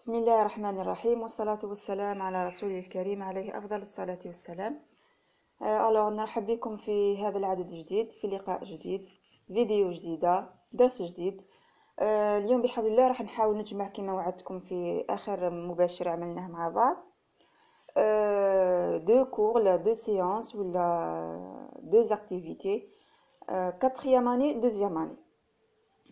بسم الله الرحمن الرحيم والصلاة والسلام على رسول الكريم عليه أفضل الصلاة والسلام. ألوغ نرحب بكم في هذا العدد الجديد في لقاء جديد فيديو جديدة درس جديد. آه، اليوم بحول الله راح نحاول نجمع كما وعدتكم في آخر مباشر عملناه مع بعض. دو كور لا دو سيونس ولا دو اكتيفيتي كاتريام اني دوزيام اني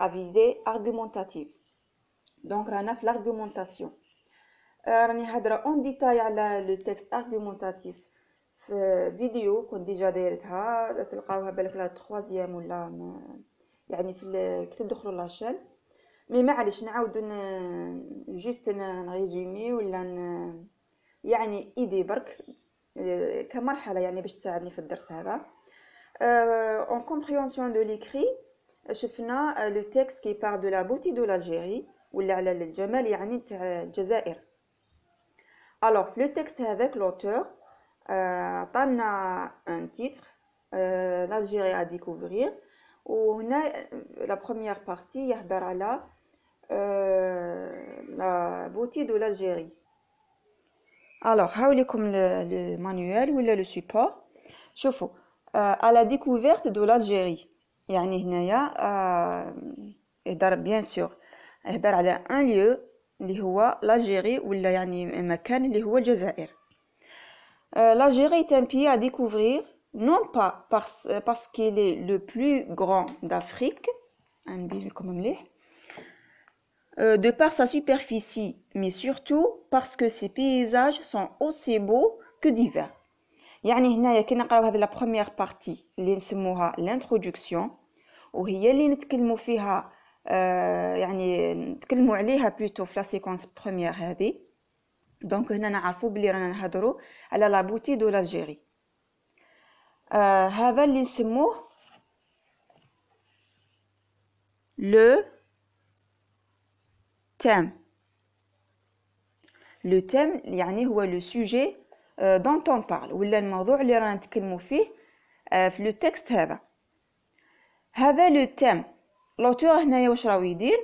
افيزي ارغومونتاتيف دونك رانا في لارغومونطاسيون راني هادره اون ديتاي على لو تيكست ارغومونتاتيف في فيديو كنت ديجا دايرتها تلقاوها بالك لا تخوازيام ولا يعني في كي تدخلوا لاشين مي معليش نعاودو جوست نريزومي ولا ن... يعني ايدي برك كمرحله يعني باش تساعدني في الدرس هذا اون كومبريونسيون دو ليكري شفنا لو تيكست كي بار دو لا بوتي دو لالجيري ولا على الجمال يعني تاع الجزائر الوغ في لو تيكست هذاك لوتور عطانا ان تيتر لالجيري ا ديكوفرير وهنا لا بروميير بارتي يهضر على لا بوتي دو لالجيري الوغ هاوليكم لو مانيوال ولا لو سوبور شوفوا ا لا ديكوفيرت دو لالجيري يعني هنايا يهدر بيان سور يهدر على ان ليو اللي هو لاجيري ولا يعني مكان اللي هو الجزائر لاجيري est un pays à découvrir non pas parce, parce qu'il est le plus grand d'Afrique نبينلكم مليح de par sa superficie mais surtout parce que ses paysages sont aussi beaux que divers يعني هنايا كي نقراو هذه لا بروميير بارتي اللي نسموها لانتروداكسيون وهي اللي نتكلموا فيها آه يعني نتكلموا عليها بلوتو في لا سيكونس بروميير هذه دونك هنا نعرفوا بلي رانا نهضروا على لا بوتي دو لالجيري آه هذا اللي نسموه لو تيم لو تيم يعني هو لو سوجي دون اون بارل ولا الموضوع اللي رانا نتكلموا فيه في لو تكست هذا هذا لو تيم لوتور هنايا واش راهو يدير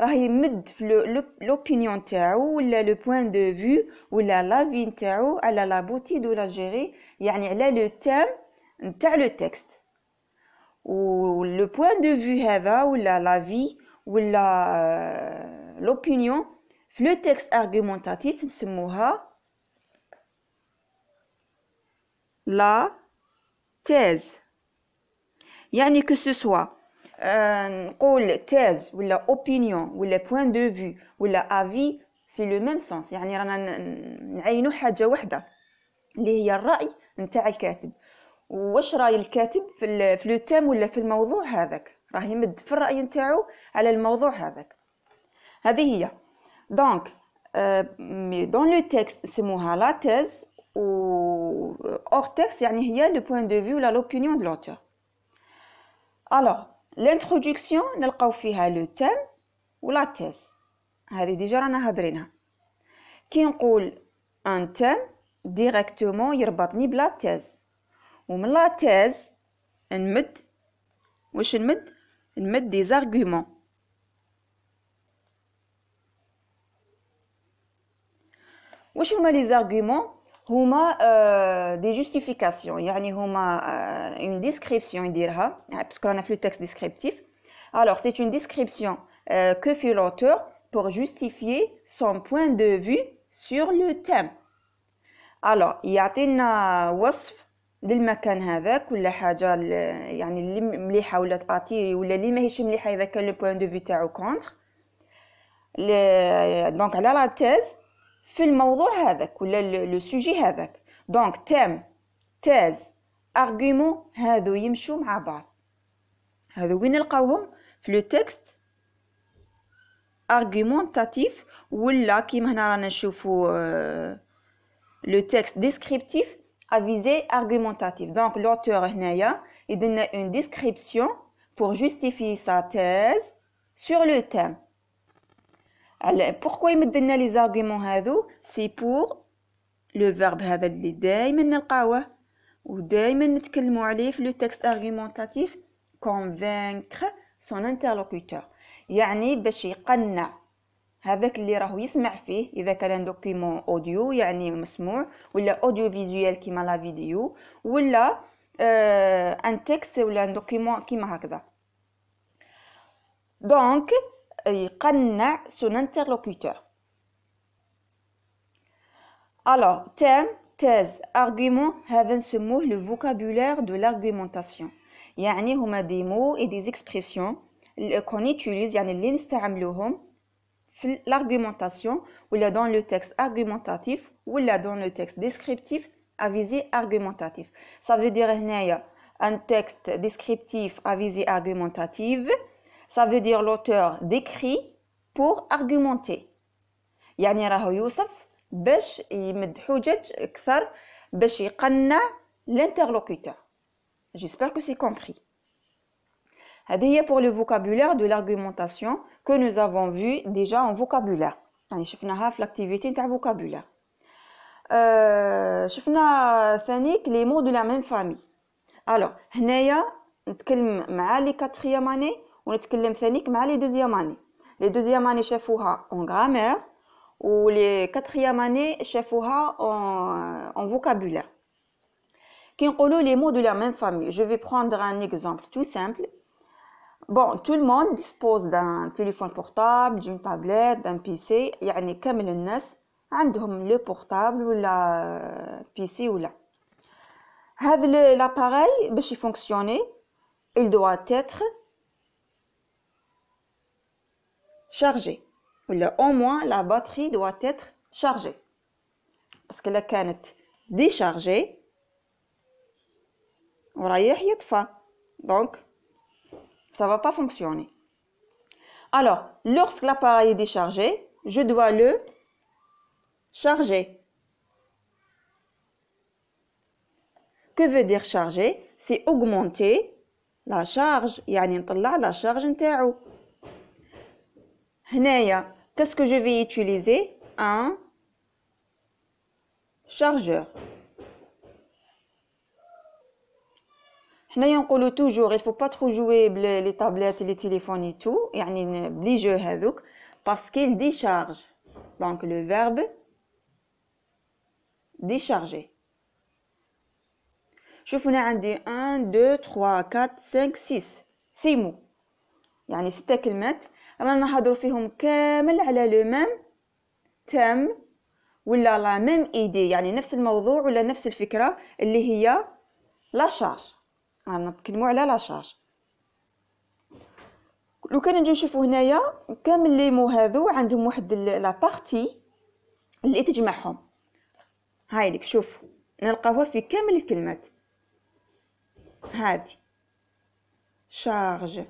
راه يمد في لوبينيون تاعو ولا لو بوين دو فيو ولا لافي نتاعو على لا بوتي دو لاجيري يعني على لو تيم نتاع لو تكست و لو بوين دو فيو هذا ولا لافي ولا لوبينيون في لو تكست ارغومونتاتيف نسموها لا تيز يعني كو سو سوا نقول تيز ولا اوبينيون ولا بوين دو فيو ولا افي سي لو ميم سونس يعني رانا نعينو حاجة وحده اللي هي الراي نتاع الكاتب واش راي الكاتب في في لو تيم ولا في الموضوع هذاك راه يمد في الراي نتاعو على الموضوع هذاك هذه هي دونك دون لو تكست نسموها لا تيز ou hors texte يعني هي le point de vue ولا l'opinion de l'auteur alors l'introduction نلقاو فيها لو تيم ولا تيز هذه ديجا رانا هادرينها كي نقول ان تيم ديريكتومون يربطني بلا تيز ومن لا تيز نمد واش نمد نمد دي زارغومون واش هما لي زارغومون هما دي جوستيفيكاسيون يعني هما اون ديسكريبسيون يديرها باسكو رانا في لو تكست ديسكريبتيف alors c'est une description euh, que fait l'auteur pour justifier son point de vue sur le thème alors يعطينا وصف للمكان هذاك ولا حاجه يعني اللي مليحه ولا تعطي ولا اللي ماهيش مليحه اذا كان لو بوين دو في تاعو كونتر دونك على لا تيز في الموضوع هذاك ولا لو سوجي هذاك دونك تيم تيز ارغومون هادو يمشوا مع بعض هادو وين نلقاوهم في لو تكست argumentatif ولا كيما هنا رانا نشوفوا لو تكست ديسكريبتيف à visée argumentative. Donc l'auteur هنايا يدنا une description pour justifier sa thèse sur le thème. Pourquoi يمدلنا les arguments هذو c'est pour le verbe هذا اللي دائما نلقاوه ودائما نتكلموا عليه في le texte argumentatif convaincre son interlocuteur. يعني باش يقنع هذاك اللي راهو يسمع فيه اذا كان دوكيمون اوديو يعني مسموع ولا اوديو فيزويل كيما لا فيديو ولا ان تكست ولا دوكيمون كيما هكذا دونك يقنع سون انترلوكوتور الوغ تيم تيز ارغومون هذا نسموه لو فوكابولير دو لارغومونطاسيون يعني هما دي مو اي دي زيكسبرسيون كون يوتيليز يعني اللي نستعملوهم l'argumentation ou là dans le texte argumentatif ou là dans le texte descriptif à visée argumentative. Ça veut dire un texte descriptif à visée argumentative. Ça veut dire l'auteur décrit pour argumenter. يعني راهو يوصف باش يمد حجج اكثر باش يقنع l'interlocuteur. J'espère que c'est compris. هذه pour le vocabulaire de l'argumentation que nous avons vu déjà en vocabulaire يعني شفناها في l'activité تاع vocabulaire euh, شفنا ثانيك لي مو دو لا ميم فامي الوغ هنايا نتكلم مع لي كاتريام اني ونتكلم ثانيك مع لي دوزيام اني لي دوزيام اني شافوها اون غرامير و لي كاتريام اني شافوها اون en vocabulaire كي نقولوا لي مو دو لا ميم فامي جو في بروندر ان اكزومبل تو سامبل Bon, tout le monde dispose d'un téléphone portable, d'une tablette, d'un PC. يعني كامل الناس عندهم le portable ولا PC ولا. هذا l'appareil باش يفونكسيوني il doit être chargé ولا au moins la batterie doit être chargée. parce que la كانت déchargée ورايح يطفى. donc ça va pas fonctionner. Alors, lorsque l'appareil est déchargé, je dois le charger. Que veut dire charger C'est augmenter la charge, يعني نطلع la charge نتاعو. هنايا qu'est-ce que je vais utiliser Un chargeur. حنايا نقولوا توجور il faut pas trop jouer les tablettes les téléphones et tout يعني بلي جو هذوك parce qu'il décharge donc le verbe décharger شوفوا هنا عندي 1 2 3 4 5 6 6 مو يعني ستة كلمات رانا نهضروا فيهم كامل على لو ميم تم ولا لا ميم إيدي؟ يعني نفس الموضوع ولا نفس الفكرة اللي هي لا شارج. نتكلموا على لا شارج. لو كان نجي نشوفوا هنايا كامل لي مو هذو عندهم واحد لا بارتي اللي تجمعهم هاي لك شوف نلقاوها في كامل الكلمات. هذه شارج.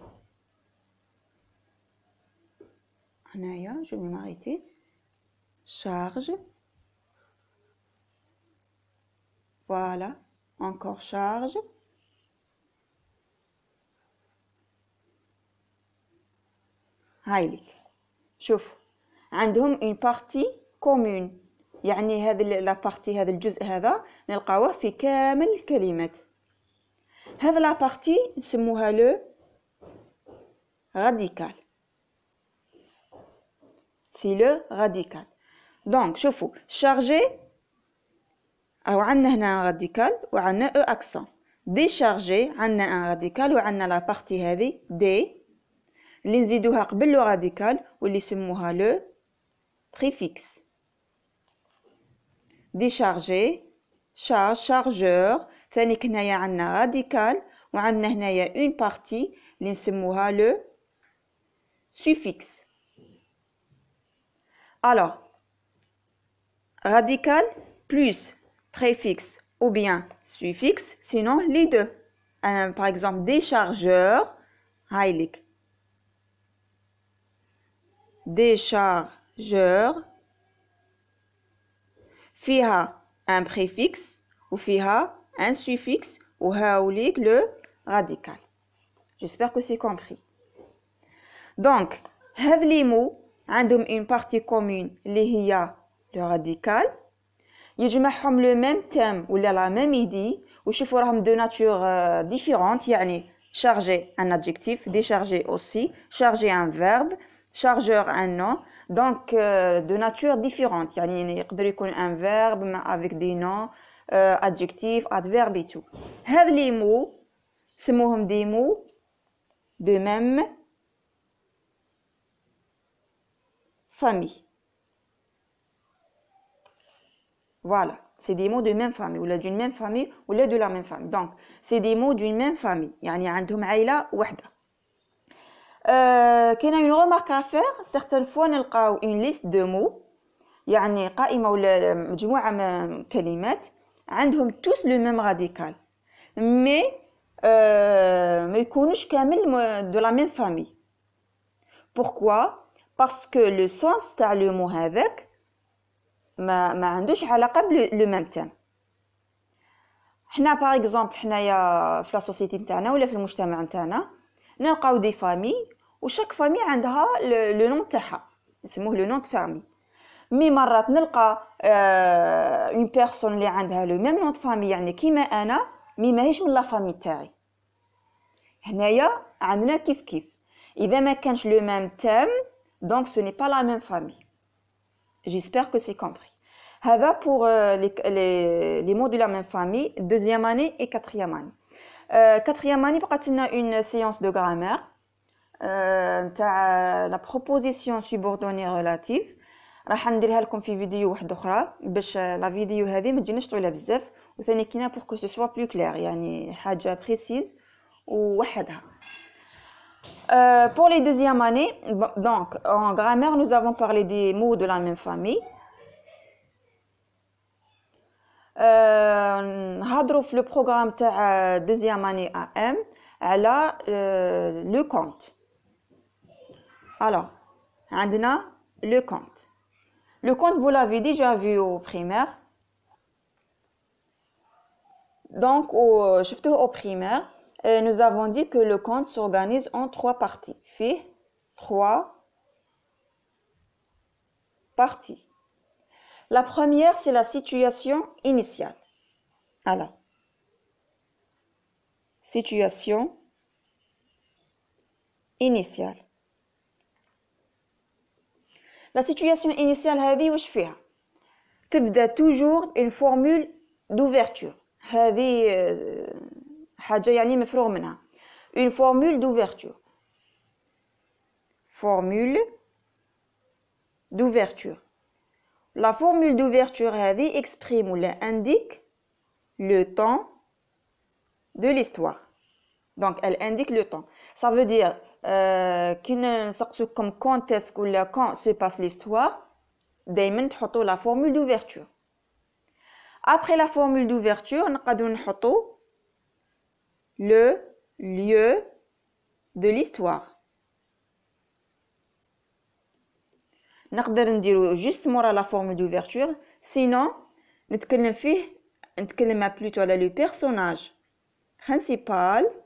هنايا جو مي ماريتي شارج. فوالا encore charge هايلك شوف عندهم اون بارتي كومون يعني هذا لا بارتي هذا الجزء هذا نلقاوه في كامل الكلمات. هذا لا بارتي نسموها لو راديكال سي لو راديكال دونك شوفوا شارجي او عندنا هنا راديكال وعندنا او اكسون ديشارجي عندنا ان راديكال وعندنا لا بارتي هذه دي اللي نزيدوها قبل لو راديكال واللي يسموها لو بريفيكس ديشارجي شارج شارجور ثاني هنايا عندنا راديكال وعندنا هنايا اون بارتي اللي نسموها لو سوفيكس alors radical plus préfixe ou bien suffixe sinon les deux euh, par exemple déchargeur هايلك déchargeur فيها un préfixe وفيها un suffixe وهاوليك le radical j'espère que c'est compris donc هذ لي مو عندهم une partie commune اللي هي le radical يجمعهم le même thème ولا la même idée وشوفوا راهم de nature différente يعني charger un adjectif décharger aussi charger un verbe chargeur un nom donc euh, de nature différente يعني يقدر يكون un verbe avec des noms euh, adjectifs adverbes et tout هذ les mots سموهم des mots de même famille voilà c'est des mots de même famille ou d'une même famille ou de la même famille donc c'est des mots d'une même famille يعني عندهم عائلة واحدة euh, كاينه une remarque à faire certaines fois نلقاو une liste de mots يعني قائمة ولا مجموعة من كلمات عندهم tous le même radical mais euh, ما يكونوش كامل de la même famille pourquoi Que le sens تاع le mot هذاك ما ما عندوش علاقة بلو ميم تيم حنا باغ اكزومبل حنايا في لا سوسيتي نتاعنا ولا في المجتمع نتاعنا نلقاو دي فامي وشاك فامي عندها لو نون تاعها نسموه لو نون فامي مي مرات نلقى اون euh, بيرسون اللي عندها لو ميم نون فامي يعني كيما أنا مي ماهيش من لا فامي تاعي هنايا عندنا كيف كيف اذا ما كانش لو ميم تيم دونك سو ني با لا ميم فامي جيسبر كو سي كومبري هذا بور لي لي لي مو دو لا ميم فامي دوزيام اني اي كاتريام اني كاتريام اني بقات لنا اون سيونس دو غرامير نتاع لا بروبوزيسيون سوبوردوني ريلاتيف راح نديرها لكم في فيديو واحد اخرى باش لا فيديو هذه ما تجيناش طويله بزاف وثاني كينا بور كو سو سوا بلو كلير يعني حاجه بريسيز ووحدها euh, pour les deuxièmes années, donc en grammaire, nous avons parlé des mots de la même famille. Euh, le programme de deuxième année AM, elle a euh, le compte. Alors, on a le compte. Le compte, vous l'avez déjà vu au primaire. Donc, au, au primaire, euh, nous avons dit que le compte s'organise en trois parties. Fait trois parties. La première, c'est la situation initiale. Alors, situation initiale. La situation initiale هذه واش فيها تبدا toujours une formule d'ouverture هذه une formule d'ouverture formule d'ouverture la formule d'ouverture هذه exprime ou indique le temps de l'histoire donc elle indique le temps ça veut dire كي نسقسوكم quand est-ce ولا quand se passe l'histoire دائما تحطوا la formule d'ouverture après la formule d'ouverture نقدروا نحطوا le lieu de l'histoire نقدر نديرو juste مورا la formule d'ouverture sinon نتكلم فيه نتكلم plutôt على le personnage principal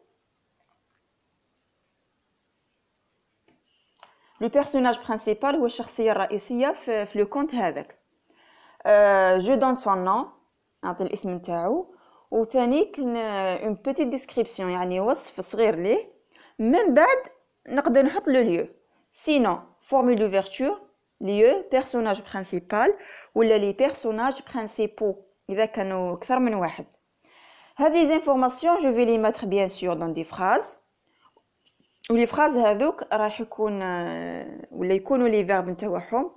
لو بيرسوناج برينسيبال هو الشخصيه الرئيسيه في, في لو كونت هذاك جو دون سون نون نعطي الاسم نتاعو وثاني كن اون بيتيت ديسكريبسيون يعني وصف صغير ليه من بعد نقدر نحط لو ليو سينون فورمول دوفرتور ليو بيرسوناج برينسيبال ولا لي بيرسوناج برينسيبو اذا كانوا اكثر من واحد هذه زانفورماسيون جو في لي ماتر بيان سور دون دي فراز ولي فراز هذوك راح يكون ولا يكونوا لي فيرب نتاعهم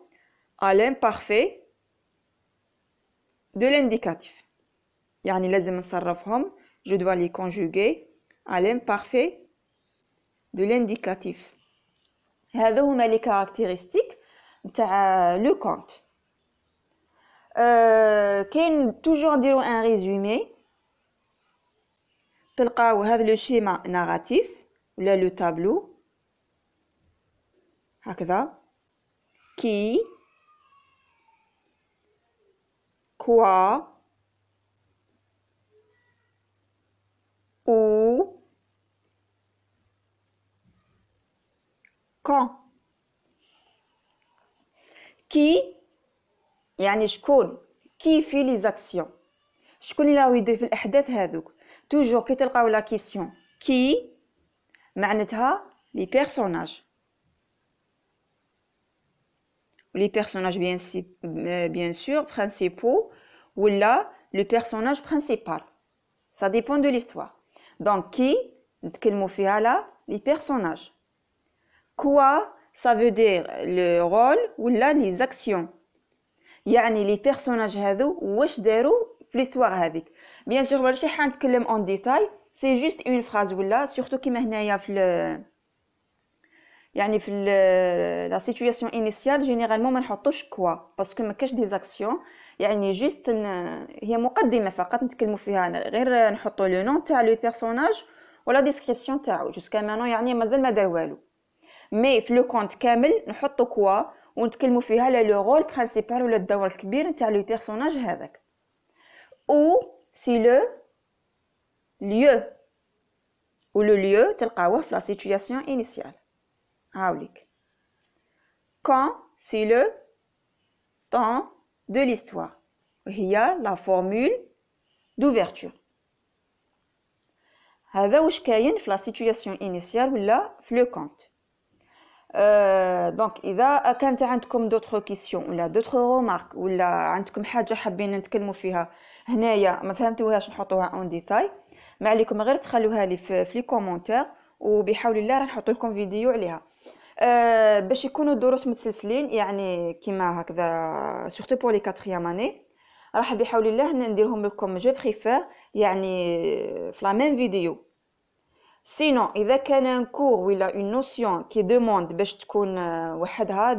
à l'imparfait de l'indicatif يعني لازم نصرفهم je dois les conjuguer à l'imparfait de l'indicatif هذو هما لي كاركتيرستيك نتاع لو كونت كاين توجور نديرو ان ريزومي تلقاو هذا لو شيما ناراتيف ولا لو تابلو هكذا qui quoi où quand qui يعني شكون كيفي لي زاكسيون شكون اللي راهو يدير في الاحداث هذوك توجور كي تلقاو لا كيسيون كي معناتها لي بيرسوناج لي بيرسوناج بيان سي بيان سور برينسيپو ولا لو بيرسوناج برينسيبال سا ديبون دو ليستوار دونك كي نتكلمو فيها على لي بيرسوناج كوا سا فو دير لو رول ولا لي زاكسيون يعني لي بيرسوناج هذو واش داروا في ليستوار هذيك بيان سور ماشي حنتكلم اون ديتاي سي جوست اون فراز ولا سورتو كيما هنايا في يعني في لا سيتوياسيون انيسيال جينيرالمون ما نحطوش كوا باسكو ما كاش دي زاكسيون يعني جوست هي مقدمة فقط نتكلموا فيها غير نحطوا لو نون تاع لو بيرسوناج ولا ديسكريبسيون تاعو جوسكا مانو يعني مازال ما دار والو. مي في لو كونت كامل نحطوا كوا ونتكلموا فيها على لو رول برينسيبال ولا الدور الكبير نتاع لو بيرسوناج هذاك. أو سي لو lieu ou le lieu تلقاوه في la situation initiale. هاوليك. Quand c'est le temps de l'histoire. وهي la formule d'ouverture. هذا واش كاين في la situation initiale ولا في le compte دونك اذا كانت عندكم دوطخ كيسيون ولا دوطخ رومارك ولا عندكم حاجة حابين نتكلموا فيها هنايا ما فهمتوهاش نحطوها اون ديتاي ما عليكم غير تخلوها لي في لي كومونتير وبحول الله راح نحط لكم فيديو عليها باش يكونوا الدروس متسلسلين يعني كيما هكذا سورتو بور لي كاتريام اني راح بحول الله نديرهم لكم. جو بريفير يعني في لا ميم فيديو سينو إذا كان ان كور ولا اون نوسيون كي دوموند باش تكون وحدها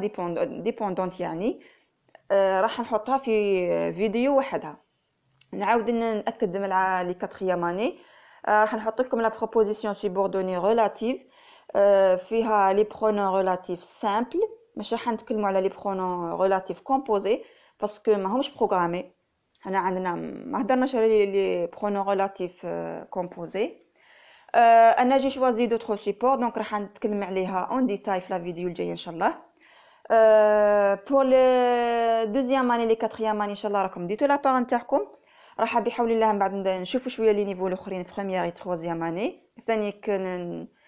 ديبوندونت يعني أه راح نحطها في فيديو وحدها. نعاود نأكد مع لي كاتريام اني راح نحط لكم لا بروبوزيسيون سوبوردوني ريلاتيف فيها لي برونون ريلاتيف سامبل ماشي حنتكلموا على لي برونون ريلاتيف كومبوزي باسكو ماهمش بروغرامي هنا عندنا ما هضرناش على لي برونون ريلاتيف كومبوزي أنا جي شوازي دوطخ سيبور دونك راح نتكلم عليها اون ديتاي في لا فيديو الجاية إن شاء الله. بور لي دوزيام اني لي كاتريام اني إن شاء الله راكم ديتو لابار نتاعكم راح بحول الله من بعد نشوفوا شوية لي نيفو الأخرين بروميير اي تروازيام اني ثاني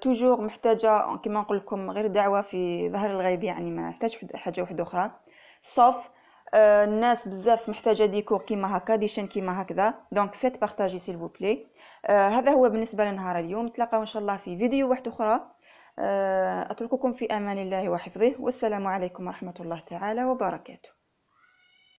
توجور محتاجة كيما نقول لكم غير دعوة في ظهر الغيب يعني ما نحتاج حاجة واحدة أخرى. صوف أه الناس بزاف محتاجة ديكور كيما هكا دي شين كيما هكذا. دونك فيت بارطاجي سيل فو بلي هذا هو بالنسبة لنهار اليوم. نتلاقاو إن شاء الله في فيديو واحد أخرى. أه أترككم في أمان الله وحفظه. والسلام عليكم ورحمة الله تعالى وبركاته.